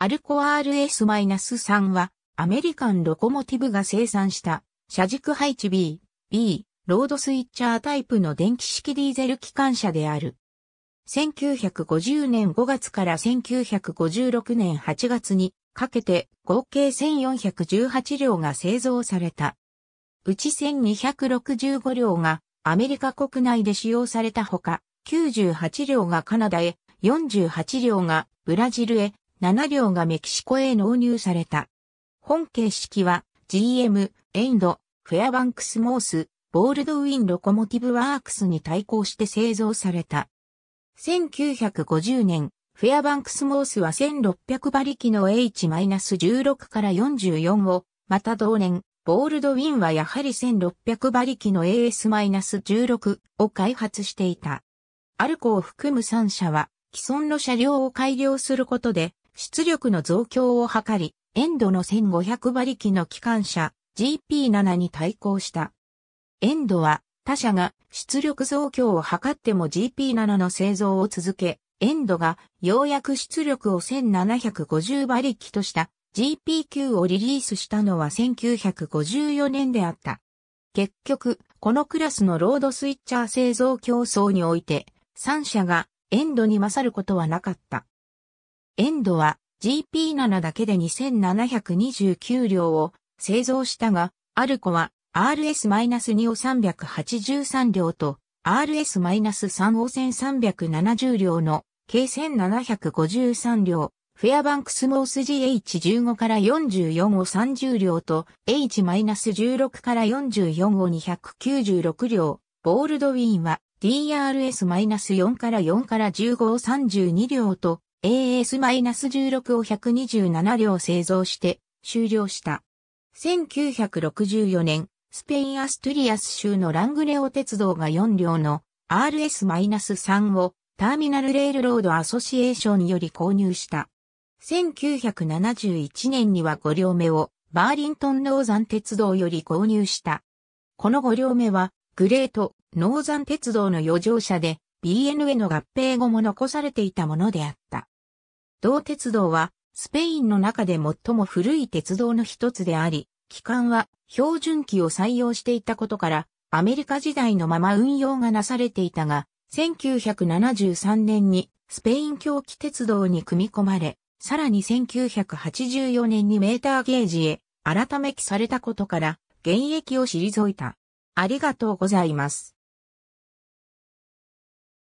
アルコ RS-3 はアメリカンロコモティブが生産した車軸配置 B、B、ロードスイッチャータイプの電気式ディーゼル機関車である。1950年5月から1956年8月にかけて合計1418両が製造された。うち1265両がアメリカ国内で使用されたほか、98両がカナダへ、48両がブラジルへ、7両がメキシコへ納入された。本形式は GM、 EMD、フェアバンクスモース、ボールドウィンロコモティブワークスに対抗して製造された。1950年、フェアバンクスモースは1600馬力の H-16 から44を、また同年、ボールドウィンはやはり1600馬力の AS-16 を開発していた。アルコを含む3社は既存の車両を改良することで出力の増強を図り、エンドの1500馬力の機関車 GP7 に対抗した。エンドは他社が出力増強を図っても GP7 の製造を続け、エンドがようやく出力を1750馬力とした GP9 をリリースしたのは1954年であった。結局、このクラスのロードスイッチャー製造競争において、3社がエンドに勝ることはなかった。エンドは GP7 だけで2729両を製造したが、アルコは RS-2 を383両と RS-3 を1370両の計1753両、フェアバンクスモース GH15 から44を30両と H-16 から44を296両、ボールドウィンは DRS-4 から4から15を32両と AS-16 を127両製造して終了した。1964年、スペインアストゥリアス州のラングレオ鉄道が4両の RS-3 をターミナルレールロードアソシエーションにより購入した。1971年には5両目をバーリントンノーザン鉄道より購入した。この5両目はグレートノーザン鉄道の余剰車で BNA の合併後も残されていたものであった。同鉄道はスペインの中で最も古い鉄道の一つであり、機関は標準機を採用していたことから、アメリカ時代のまま運用がなされていたが、1973年にスペイン狂気鉄道に組み込まれ、さらに1984年にメーターゲージへ改め記されたことから、現役を退いた。ありがとうございます。